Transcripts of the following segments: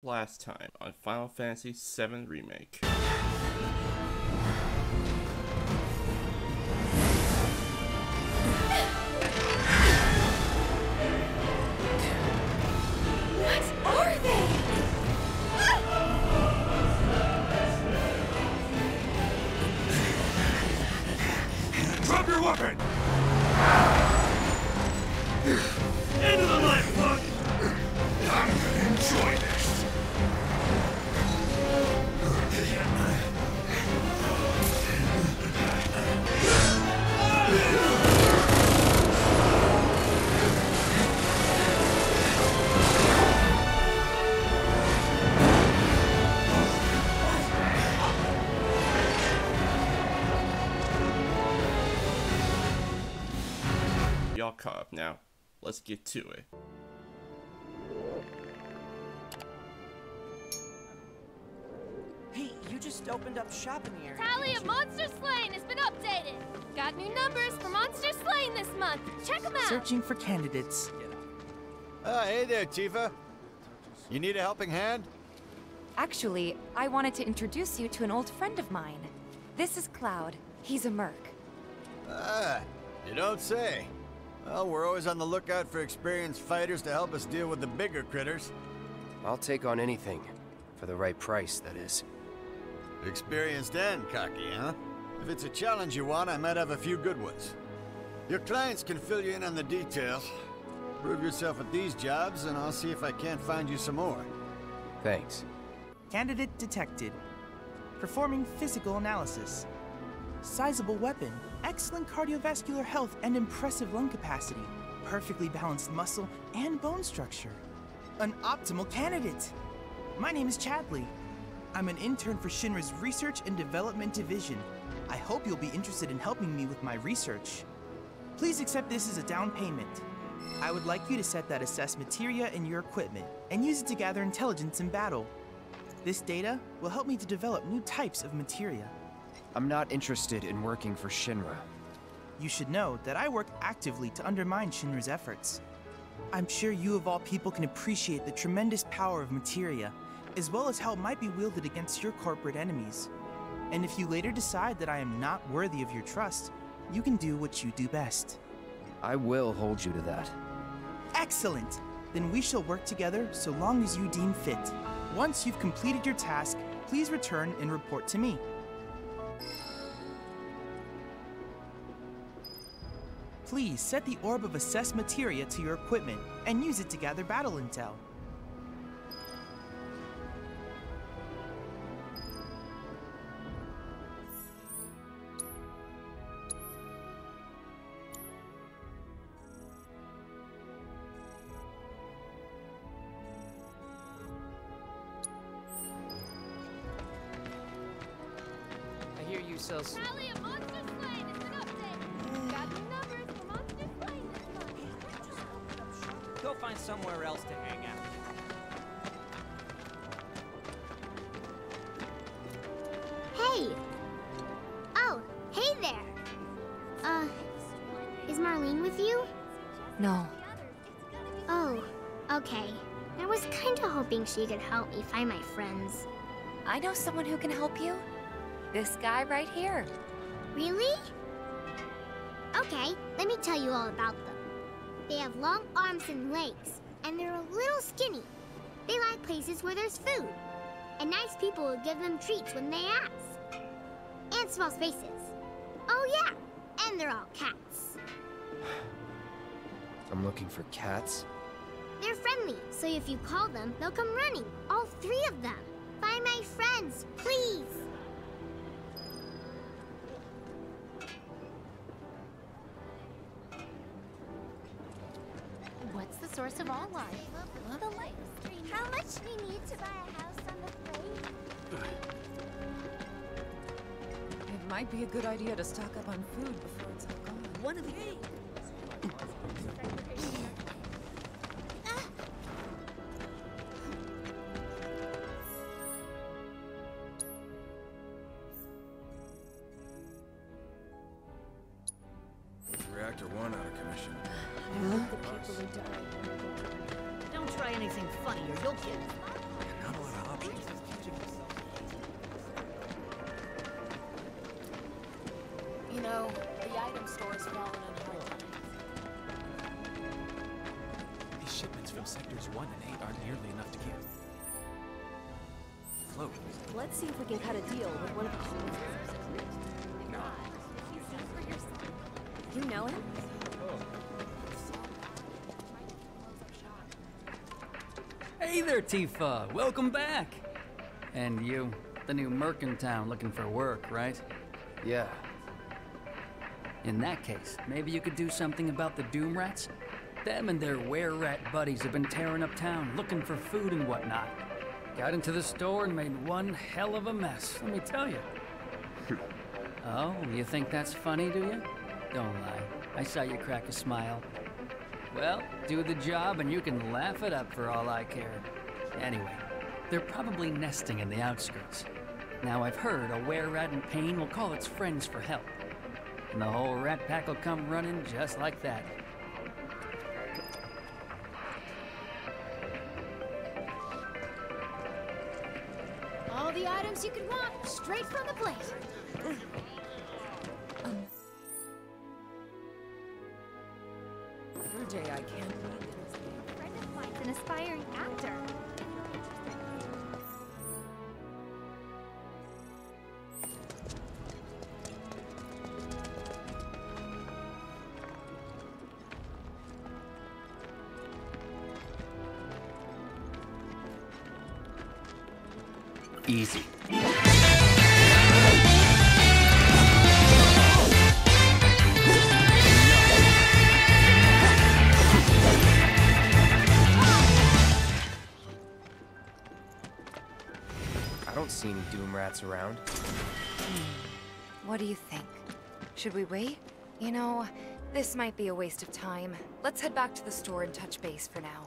Last time on Final Fantasy VII Remake. What are they? Drop your weapon! Into the Y'all caught up now. Let's get to it. Hey, you just opened up shop in here. Tally of Monster Slain has been updated. Got new numbers for Monster Slain this month. Check them out. Searching for candidates. Uh, hey there, Tifa. You need a helping hand? Actually, I wanted to introduce you to an old friend of mine. This is Cloud. He's a merc. Ah, you don't say. Well, we're always on the lookout for experienced fighters to help us deal with the bigger critters. I'll take on anything. For the right price, that is. Experienced and cocky, huh? If it's a challenge you want, I might have a few good ones. Your clients can fill you in on the details. Prove yourself at these jobs, and I'll see if I can't find you some more. Thanks. Candidate detected. Performing physical analysis. Sizable weapon, excellent cardiovascular health, and impressive lung capacity. Perfectly balanced muscle and bone structure. An optimal candidate. My name is Chadley. I'm an intern for Shinra's Research and Development Division. I hope you'll be interested in helping me with my research. Please accept this as a down payment. I would like you to set that assess materia in your equipment and use it to gather intelligence in battle. This data will help me to develop new types of materia. I'm not interested in working for Shinra. You should know that I work actively to undermine Shinra's efforts. I'm sure you of all people can appreciate the tremendous power of materia, as well as how it might be wielded against your corporate enemies. And if you later decide that I am not worthy of your trust, you can do what you do best. I will hold you to that. Excellent! Then we shall work together so long as you deem fit. Once you've completed your task, please return and report to me. Please set the Orb of Assess Materia to your equipment and use it to gather battle intel. Find somewhere else to hang out. Hey! Oh, hey there! Uh, is Marlene with you? No, Oh, okay. I was kinda hoping she could help me find my friends. I know someone who can help you. This guy right here. Really? Okay, let me tell you all about them. They have long arms and legs, and they're a little skinny. They like places where there's food, and nice people will give them treats when they ask. And small spaces. Oh yeah, and they're all cats. I'm looking for cats. They're friendly, so if you call them, they'll come running. All three of them. Find my friends, please. Source of all life? The light. How much do we need to buy a house on the plate? It might be a good idea to stock up on food before it's all gone. One of the Reactor No, the item store has fallen on hold. These shipments from sectors 1 and 8 aren't nearly enough to get. Float. Let's see if we can cut a deal with one of the. No. You know him? Hey there, Tifa! Welcome back! And you, the new merc in town looking for work, right? Yeah, in that case, maybe you could do something about the Doom Rats? Them and their were-rat buddies have been tearing up town, looking for food and whatnot. Got into the store and made one hell of a mess, let me tell you. oh, you think that's funny, do you? Don't lie. I saw you crack a smile. Well, do the job and you can laugh it up for all I care. Anyway, they're probably nesting in the outskirts. Now I've heard a were-rat in pain will call its friends for help. And the whole rat pack will come running just like that. What do you think? Should we wait? You know, this might be a waste of time. Let's head back to the store and touch base for now.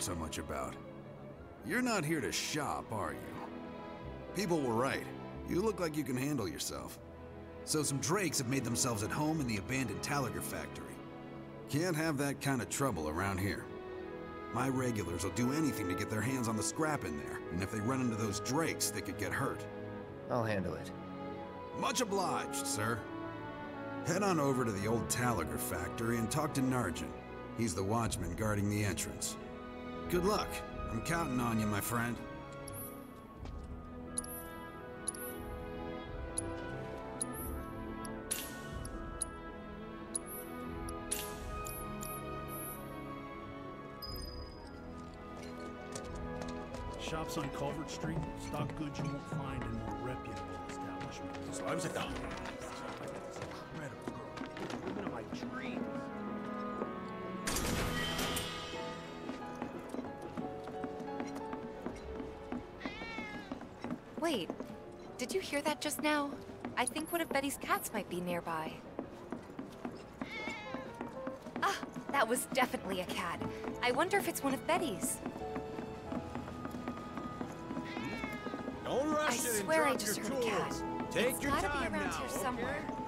Heard so much about. You're not here to shop, are you? People were right. You look like you can handle yourself. So some drakes have made themselves at home in the abandoned Talager factory. Can't have that kind of trouble around here. My regulars will do anything to get their hands on the scrap in there, and if they run into those drakes, they could get hurt. I'll handle it. Much obliged, sir. Head on over to the old Talager factory and talk to Narjan. He's the watchman guarding the entrance. Good luck. I'm counting on you, my friend. Shops on Culvert Street stock goods you won't find in more reputable establishments. So I was at the- hear that just now? I think one of Betty's cats might be nearby. Ah, that was definitely a cat. I wonder if it's one of Betty's. Don't rush I swear I just heard a tools. cat. Take it's your gotta time be around now, here somewhere. Wait,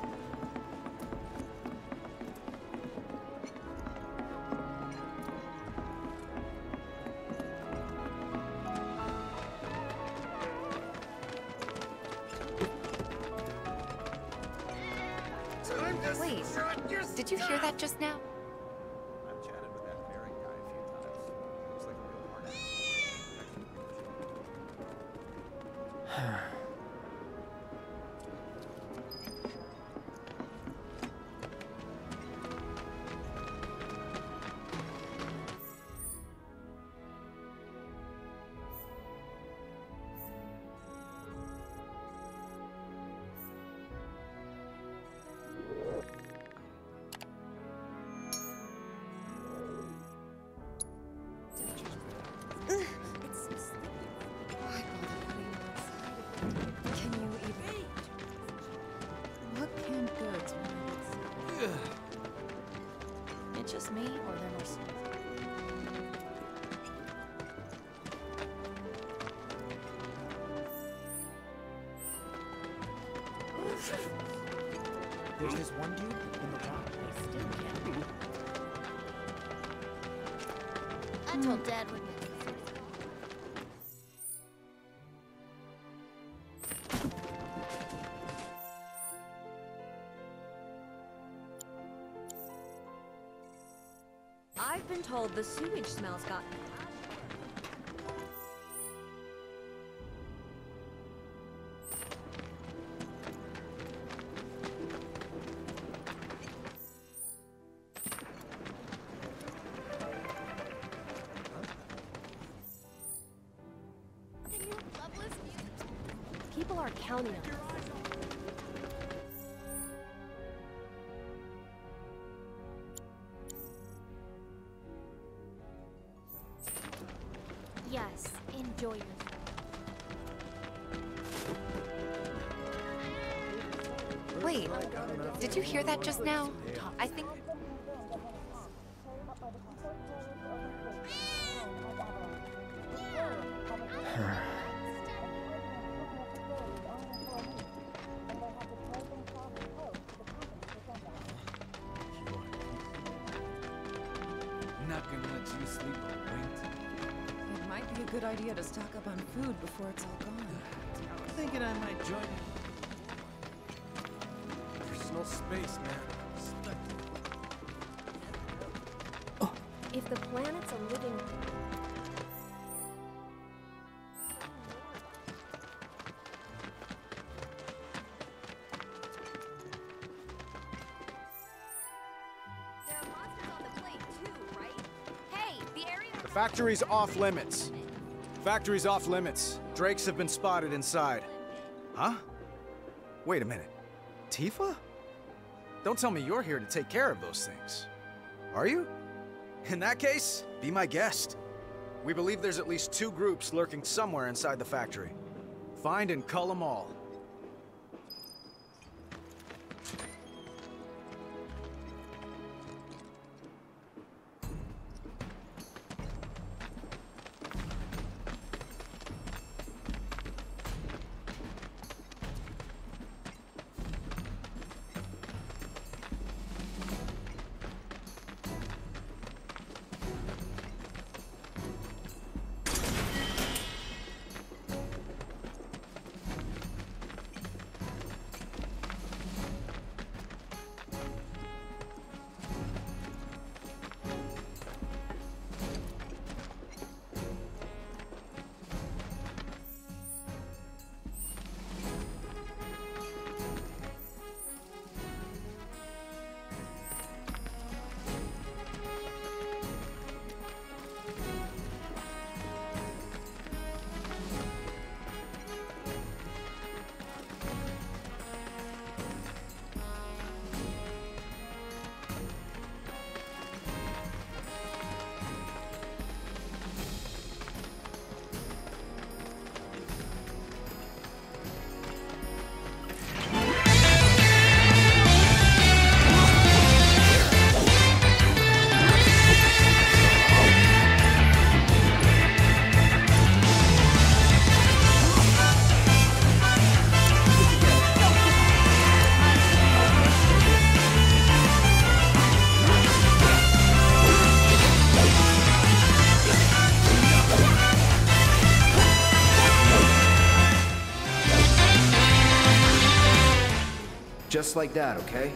It's just me, or there more students? There's this one dude in the dock. I still can't. I told Dad when told the sewage smell's gotten idea to stock up on food before it's all gone. I'm Thinking I might join you. Personal space, man. Oh, if the planet's a living There are monsters on the plane too, right? Hey, the area. The factory's off limits. Factory's off limits. Drakes have been spotted inside. Huh? Wait a minute. Tifa? Don't tell me you're here to take care of those things. Are you? In that case, be my guest. We believe there's at least two groups lurking somewhere inside the factory. Find and cull them all. Just like that, okay?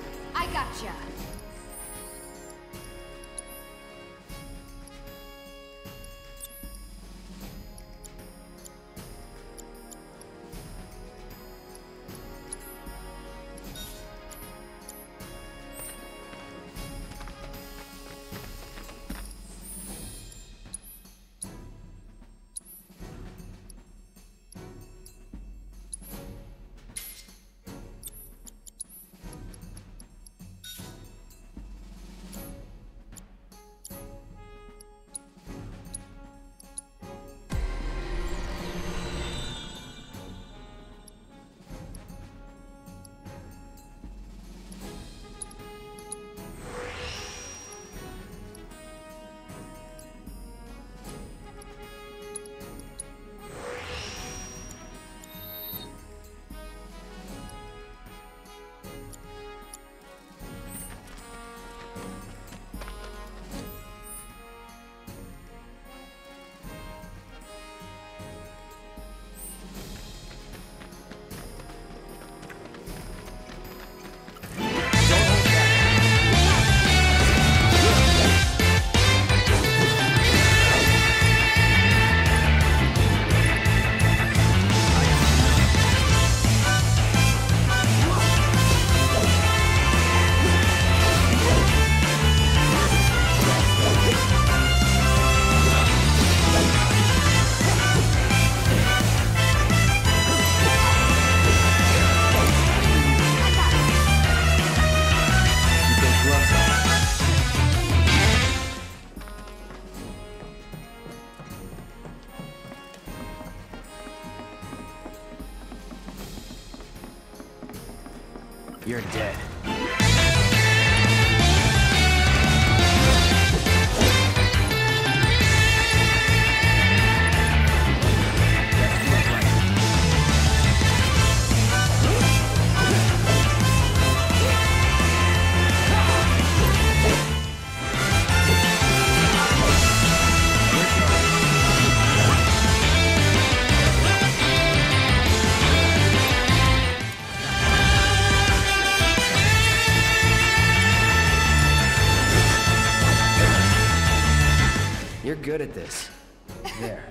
At this. There.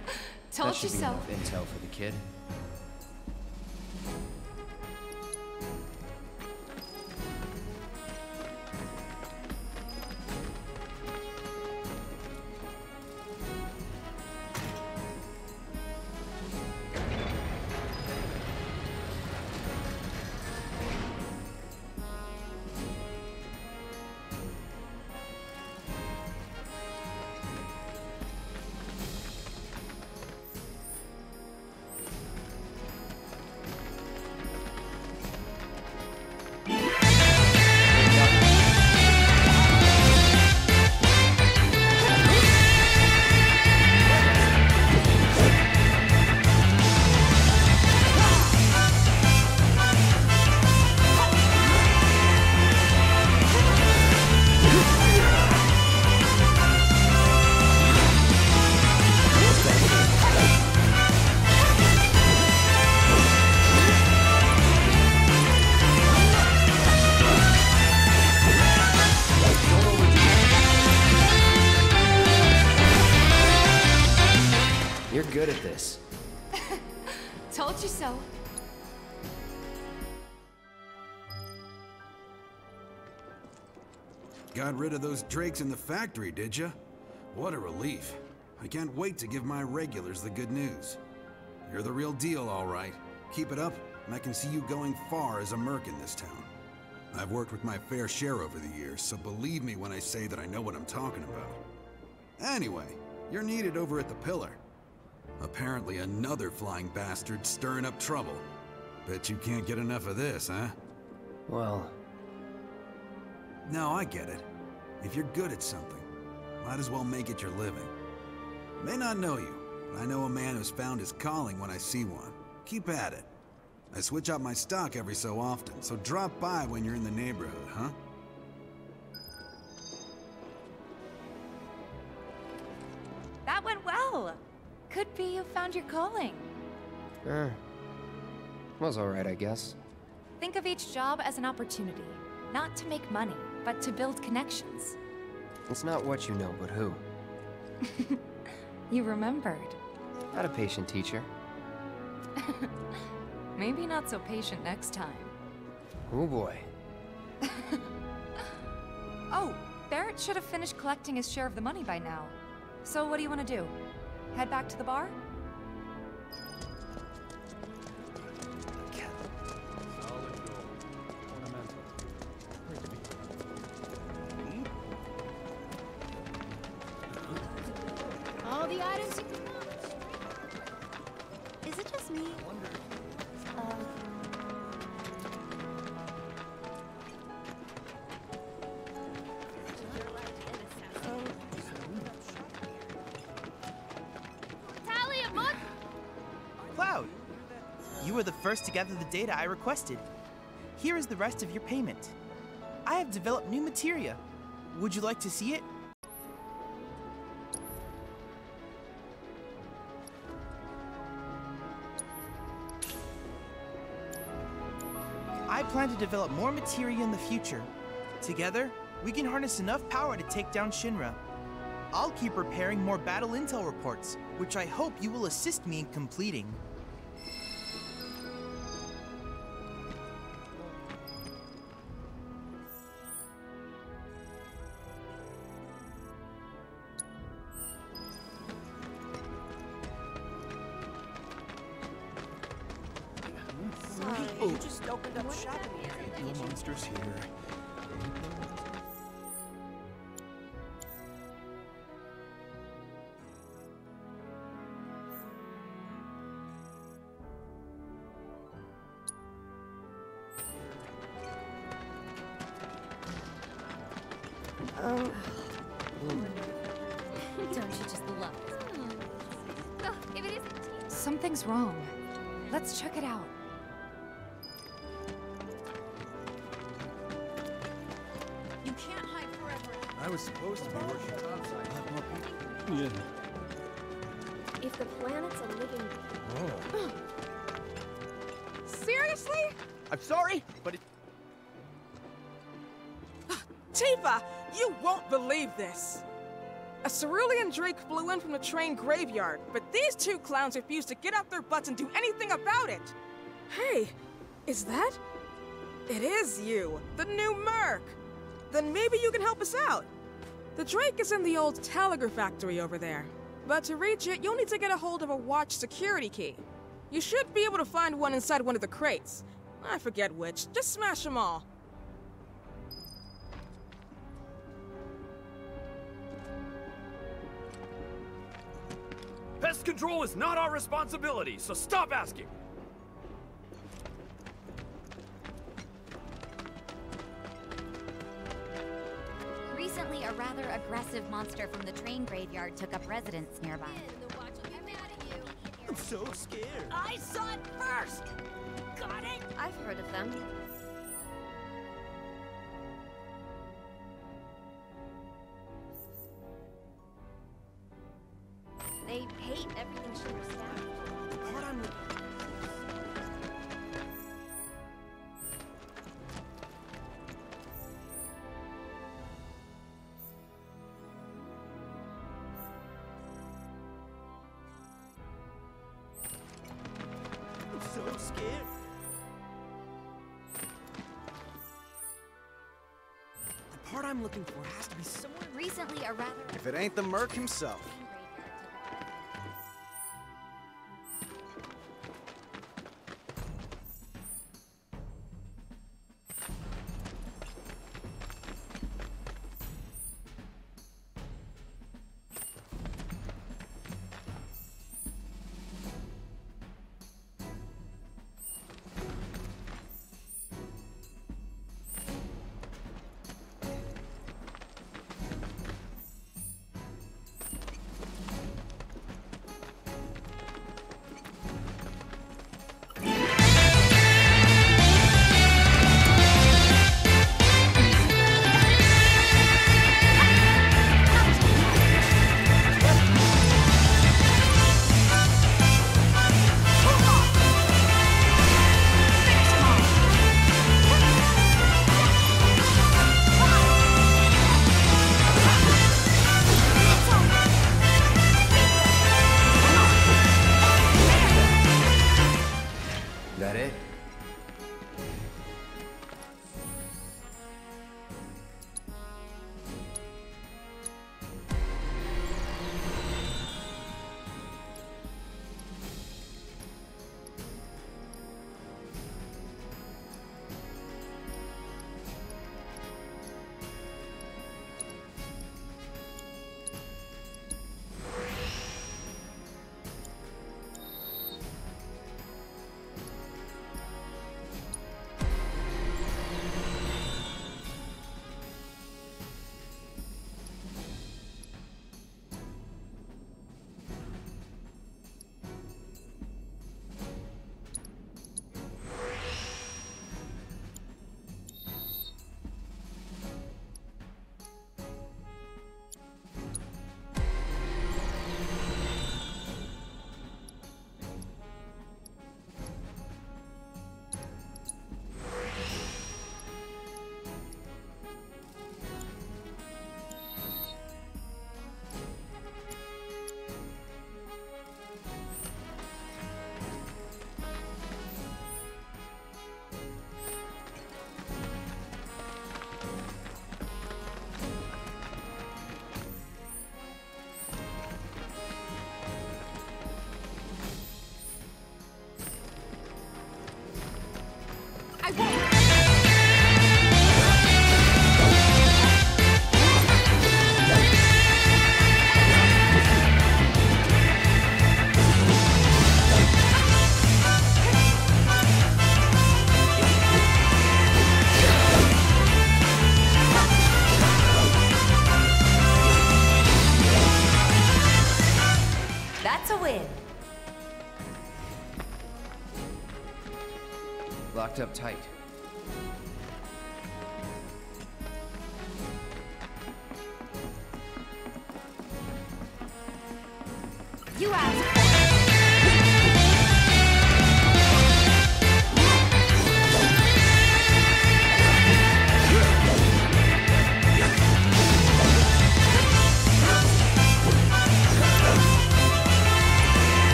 Told that should you be so. enough intel for the kid. Drakes in the factory, did ya? What a relief. I can't wait to give my regulars the good news. You're the real deal, all right. Keep it up, and I can see you going far as a merc in this town. I've worked with my fair share over the years, so believe me when I say that I know what I'm talking about. Anyway, you're needed over at the Pillar. Apparently another flying bastard stirring up trouble. Bet you can't get enough of this, huh? Well, No, I get it. If you're good at something, might as well make it your living. May not know you, but I know a man who's found his calling when I see one. Keep at it. I switch out my stock every so often, so drop by when you're in the neighborhood, huh? That went well. Could be you found your calling. eh. Was alright, I guess. Think of each job as an opportunity, not to make money, but to build connections. It's not what you know, but who. You remembered. Not a patient teacher. Maybe not so patient next time. Oh boy. Oh, Barret should have finished collecting his share of the money by now. So what do you want to do? Head back to the bar? You were the first to gather the data I requested. Here is the rest of your payment. I have developed new materia. Would you like to see it? I plan to develop more materia in the future. Together, we can harness enough power to take down Shinra. I'll keep preparing more battle intel reports, which I hope you will assist me in completing. This. A cerulean drake flew in from the train graveyard, but these two clowns refused to get out their butts and do anything about it. Hey, is that? It is you, the new Merc. Then maybe you can help us out. The Drake is in the old Telegraph factory over there. But to reach it, you'll need to get a hold of a watch security key. You should be able to find one inside one of the crates. I forget which. Just smash them all. Pest control is not our responsibility, so stop asking! Recently, a rather aggressive monster from the train graveyard took up residence nearby. I'm so scared. I saw it first! Got it? I've heard of them. Looking for has to be somewhere. Recently, a rather If it ain't the Merc himself.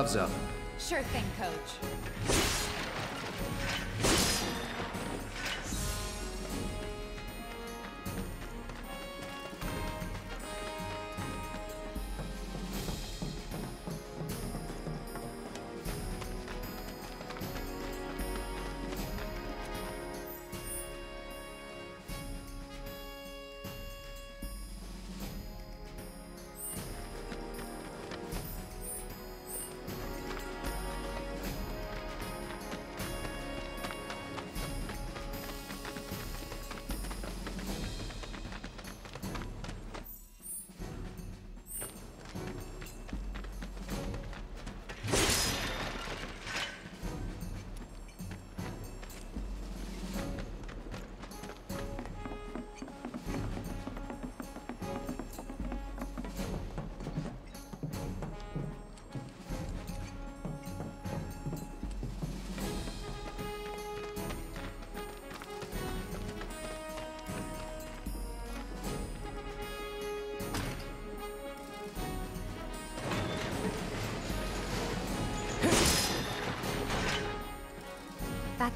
Gloves up. Sure thing, coach.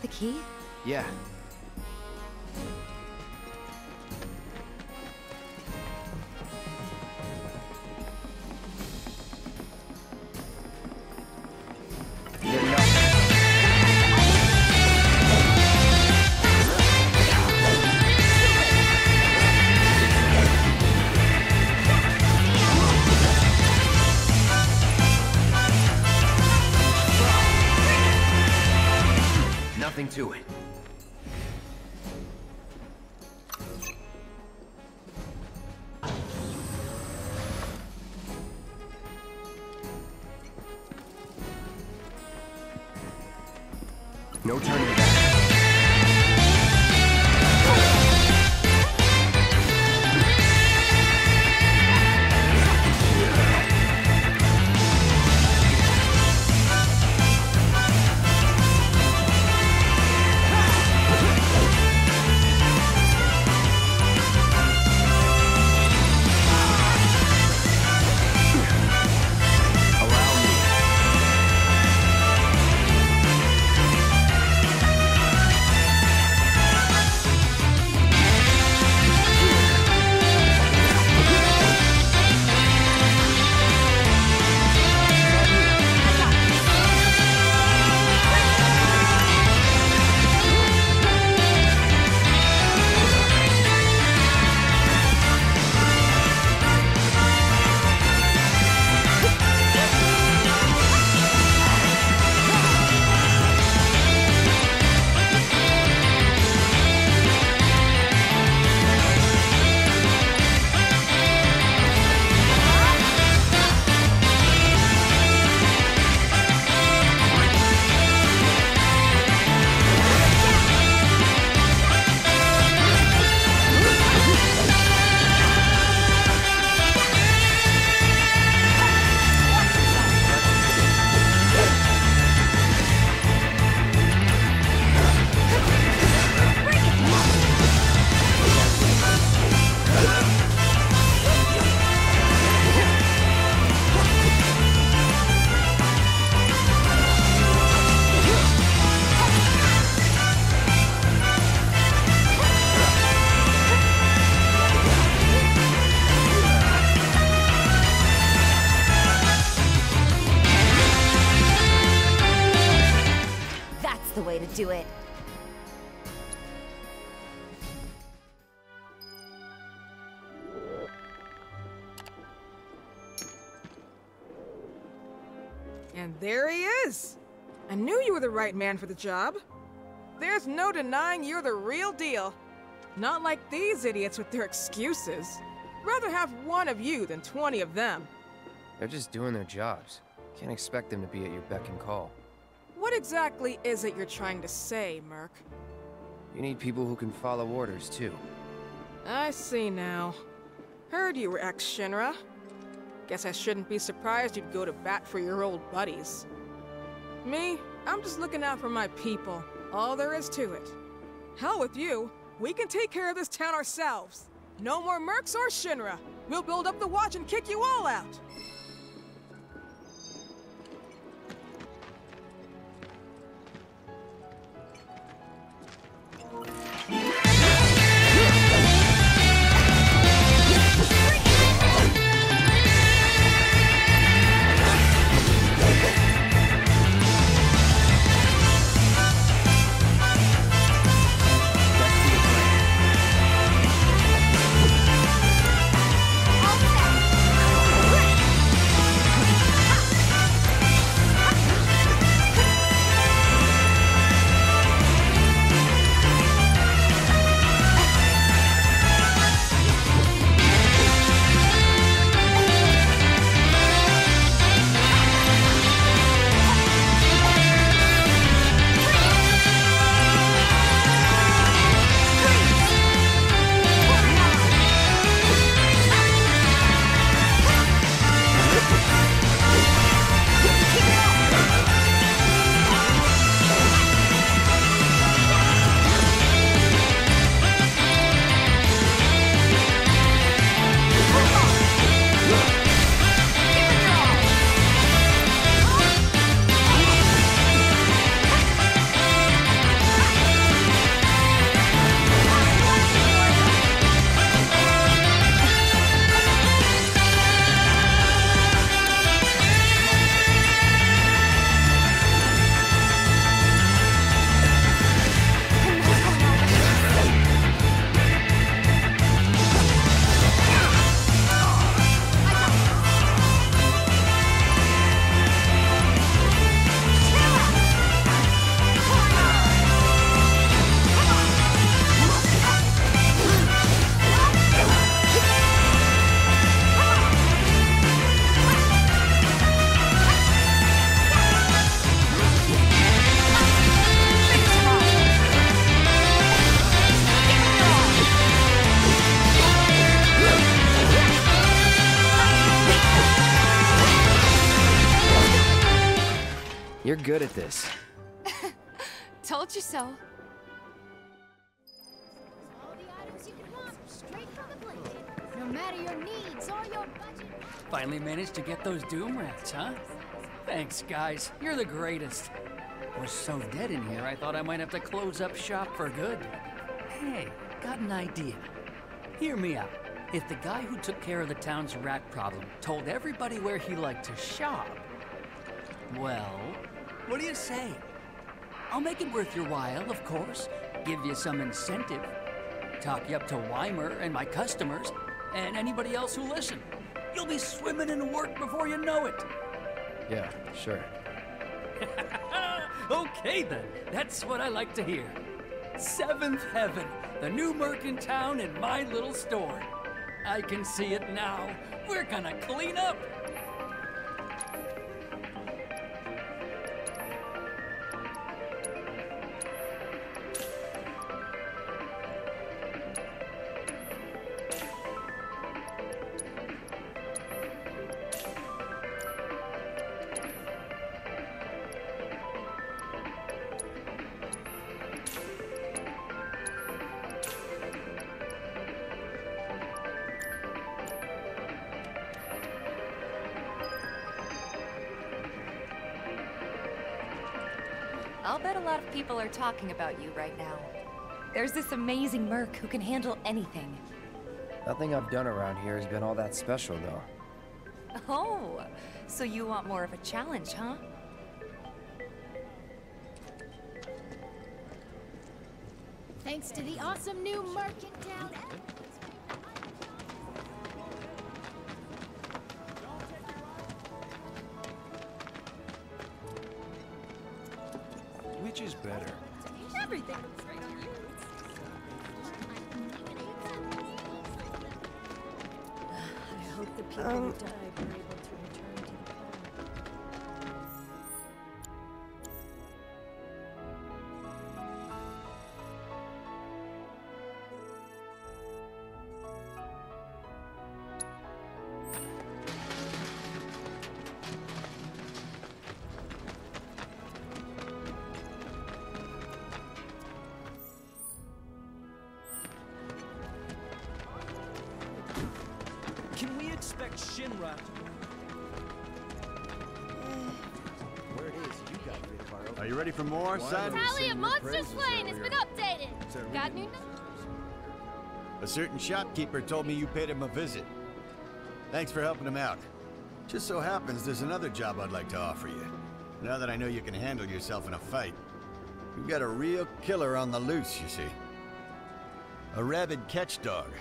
The key? Yeah. Right man for the job. There's no denying you're the real deal. Not like these idiots with their excuses. Rather have one of you than 20 of them. They're just doing their jobs. Can't expect them to be at your beck and call. What exactly is it you're trying to say, Merc? You need people who can follow orders, too. I see now. Heard you were ex-Shinra. Guess I shouldn't be surprised you'd go to bat for your old buddies. Me, I'm just looking out for my people. All there is to it. Hell with you. We can take care of this town ourselves. No more mercs or Shinra. We'll build up the watch and kick you all out. Finally managed to get those Doom Rats, huh? Thanks, guys. You're the greatest. Was so dead in here, I thought I might have to close up shop for good. Hey, got an idea. Hear me out. If the guy who took care of the town's rat problem told everybody where he liked to shop, well, what do you say? I'll make it worth your while, of course. Give you some incentive. Talk you up to Wymer and my customers, and anybody else who listen. You'll be swimming in work before you know it. Yeah, sure. okay then, that's what I like to hear. Seventh Heaven, the new merc in town and my little store. I can see it now. We're gonna clean up. I'll bet a lot of people are talking about you right now. There's this amazing merc who can handle anything. Nothing I've done around here has been all that special, though. Oh, so you want more of a challenge, huh? Thanks to the awesome new Merkin Town. Are you ready for more, son? Tally of monsters slain has been updated. Got new numbers? A certain shopkeeper told me you paid him a visit. Thanks for helping him out. Just so happens there's another job I'd like to offer you. Now that I know you can handle yourself in a fight. You've got a real killer on the loose, you see. A rabid catch dog.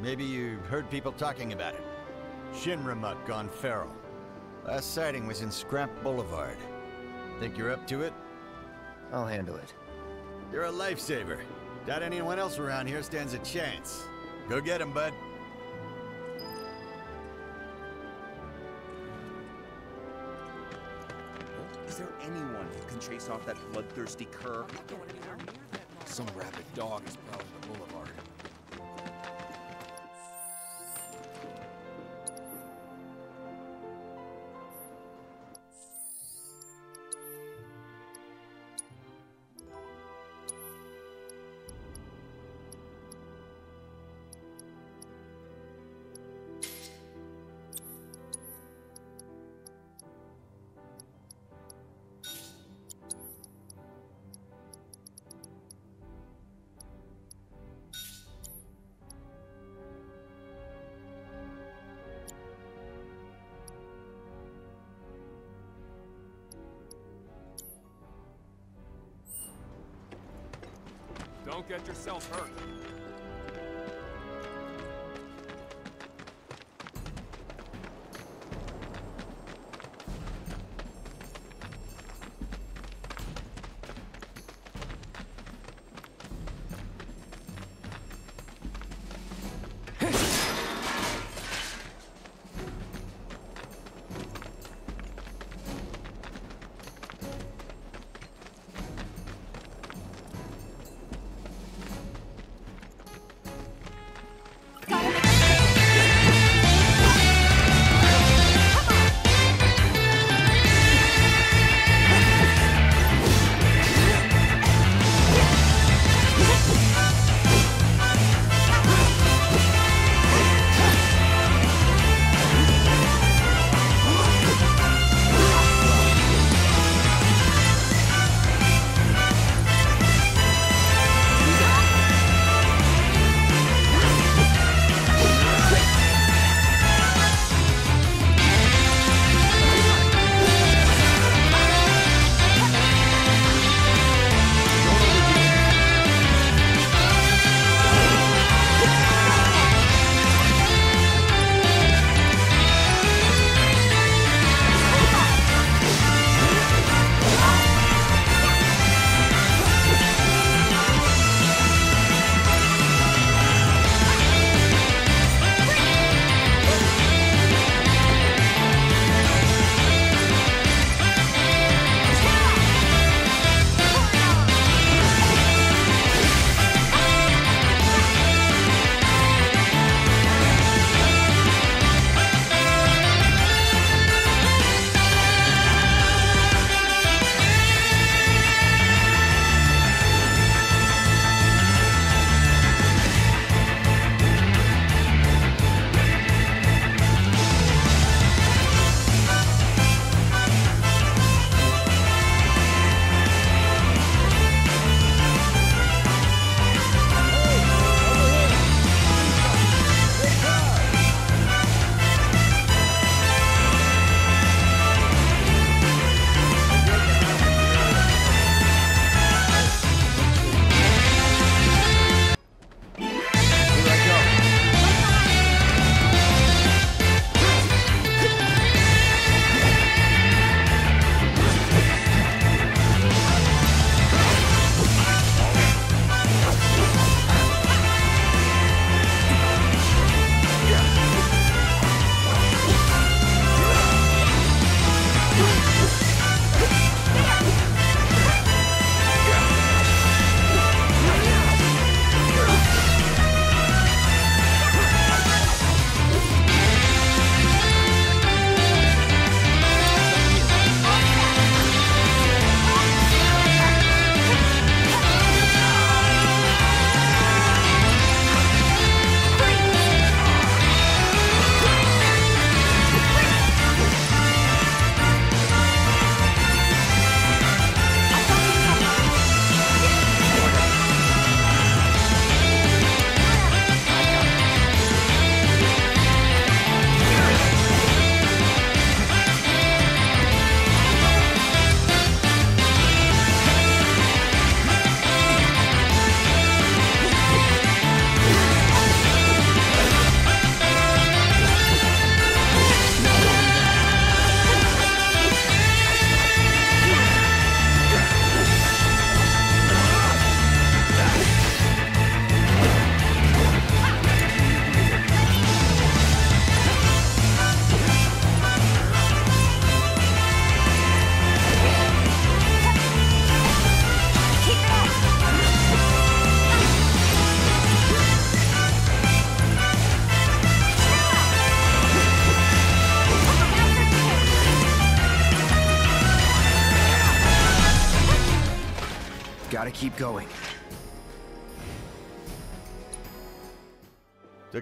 Maybe you've heard people talking about it. Shinra mutt gone feral. Last sighting was in Scrap Boulevard. Think you're up to it? I'll handle it. You're a lifesaver. Doubt anyone else around here stands a chance. Go get him, bud. Is there anyone who can chase off that bloodthirsty cur? Some rabid dog is prowling Don't get yourself hurt.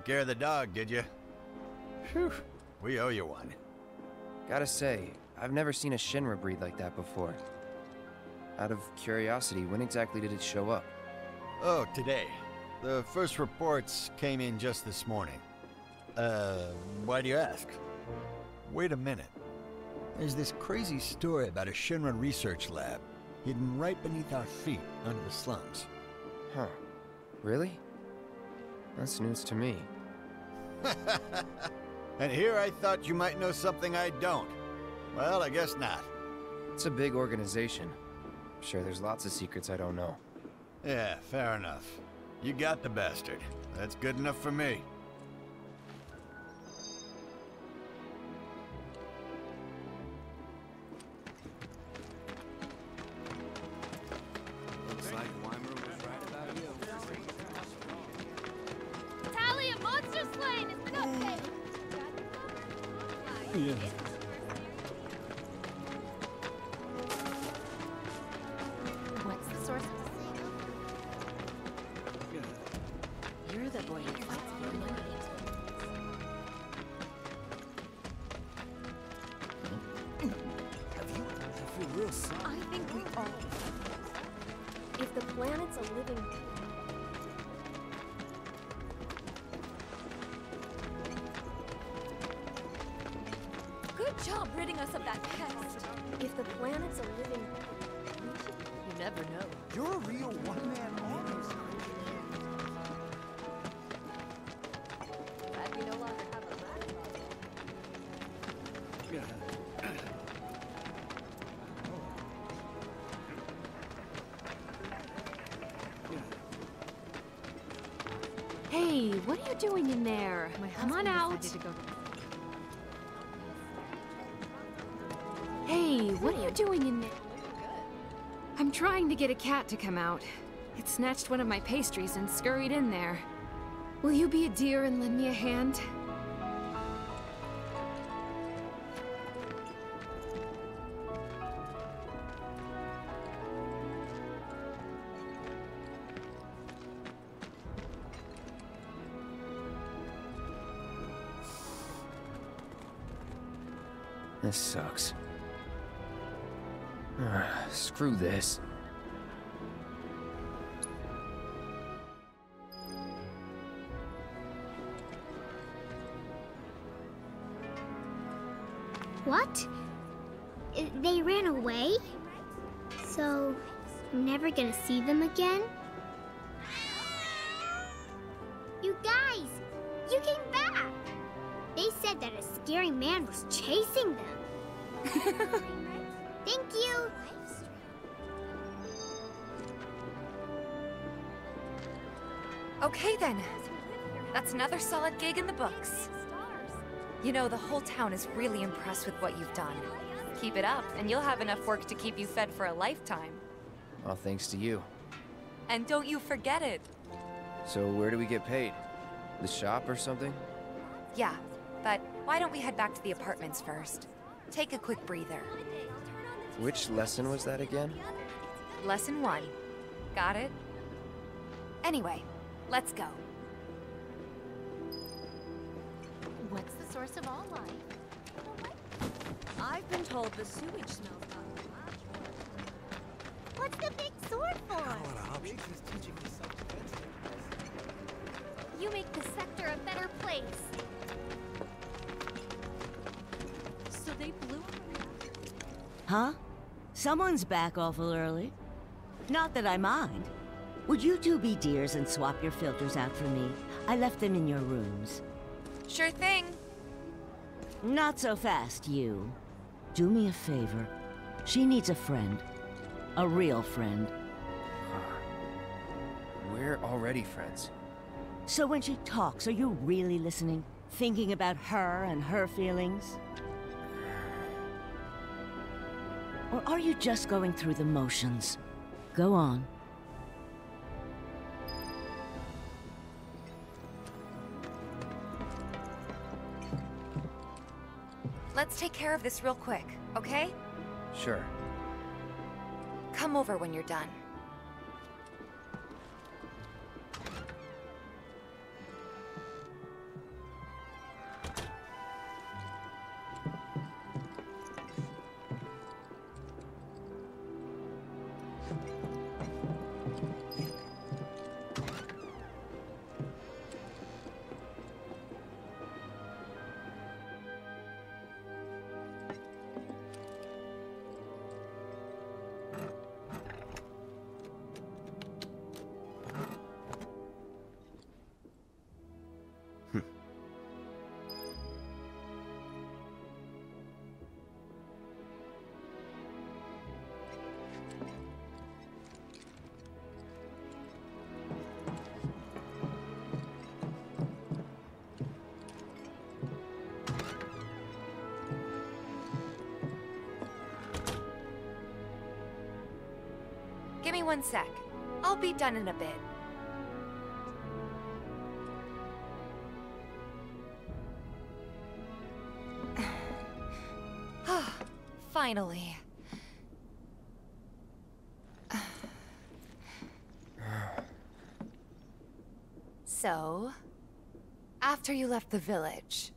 Took care of the dog, did you? Phew. We owe you one. Gotta say, I've never seen a Shinra breed like that before. Out of curiosity, when exactly did it show up? Oh, today. The first reports came in just this morning. Uh, why do you ask? Wait a minute. There's this crazy story about a Shinra research lab hidden right beneath our feet under the slums. Huh. Really? That's news to me. and here I thought you might know something I don't. Well, I guess not. It's a big organization. I'm sure there's lots of secrets I don't know. Yeah, fair enough. You got the bastard. That's good enough for me. Trying to come out. It snatched one of my pastries and scurried in there. Will you be a dear and lend me a hand? This sucks. Screw this. Gonna see them again? You guys! You came back! They said that a scary man was chasing them. Thank you! Okay then. That's another solid gig in the books. You know, the whole town is really impressed with what you've done. Keep it up, and you'll have enough work to keep you fed for a lifetime. All thanks to you. And don't you forget it. So where do we get paid? The shop or something? Yeah, but why don't we head back to the apartments first? Take a quick breather. Which lesson was that again? Lesson one. Got it? Anyway, let's go. What's the source of all life? I've been told the sewage smells What's the big sword for? You make the sector a better place. So they blew Huh? Someone's back awful early. Not that I mind. Would you two be dears and swap your filters out for me? I left them in your rooms. Sure thing. Not so fast, you. Do me a favor. She needs a friend. A real friend. We're already friends. So when she talks, are you really listening? Thinking about her and her feelings? Or are you just going through the motions? Go on. Let's take care of this real quick, okay? Sure. Come over when you're done. One sec. I'll be done in a bit. Finally. So, after you left the village,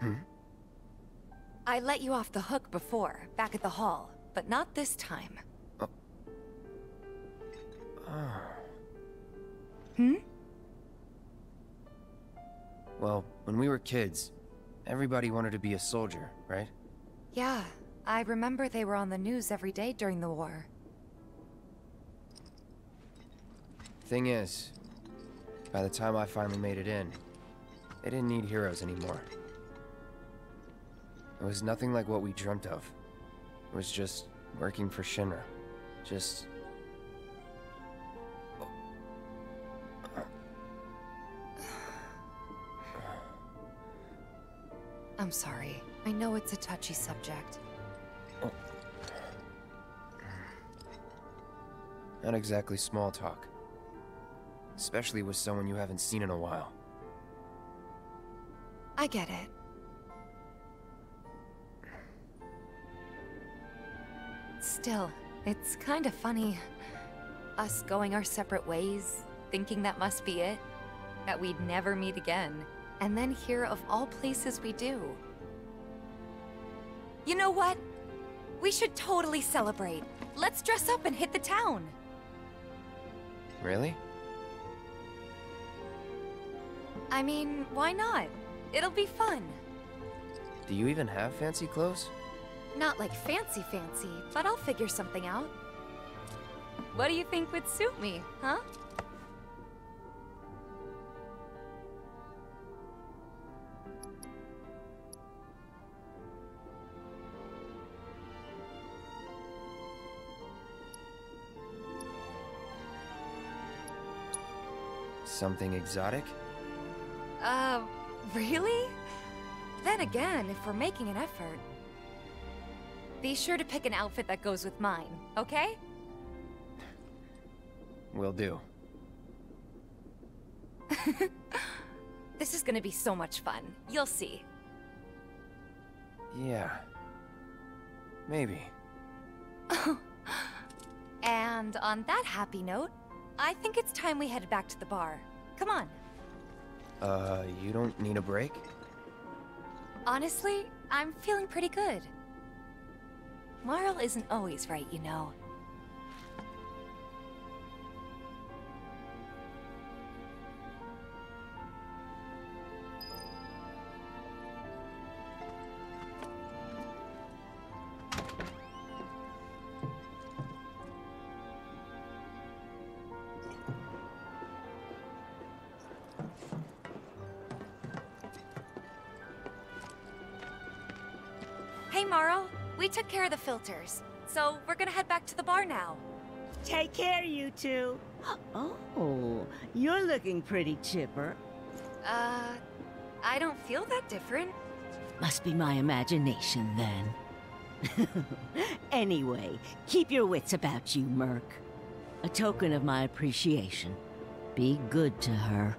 Hmm? I let you off the hook before, back at the hall, but not this time. Hmm? Well, when we were kids, everybody wanted to be a soldier, right? Yeah, I remember they were on the news every day during the war. Thing is, by the time I finally made it in, they didn't need heroes anymore. It was nothing like what we dreamt of. It was just working for Shinra. Just... I'm sorry. I know it's a touchy subject. Oh. Not exactly small talk. Especially with someone you haven't seen in a while. I get it. Still, it's kind of funny. Us going our separate ways, thinking that must be it. That we'd never meet again. And then here, of all places, we do. You know what? We should totally celebrate. Let's dress up and hit the town. Really? I mean, why not? It'll be fun. Do you even have fancy clothes? Not like fancy fancy, but I'll figure something out. What do you think would suit me, huh? Something exotic? Uh, really? Then again, if we're making an effort, be sure to pick an outfit that goes with mine, okay? Will do. This is gonna be so much fun. You'll see. Yeah. Maybe. And on that happy note, I think it's time we headed back to the bar. Come on. Uh, you don't need a break? Honestly, I'm feeling pretty good. Marle isn't always right, you know. Hey, Marle. We took care of the filters, so we're gonna head back to the bar now. Take care, you two. Oh, you're looking pretty chipper. Uh, I don't feel that different. Must be my imagination, then. anyway, keep your wits about you, Merc. A token of my appreciation. Be good to her.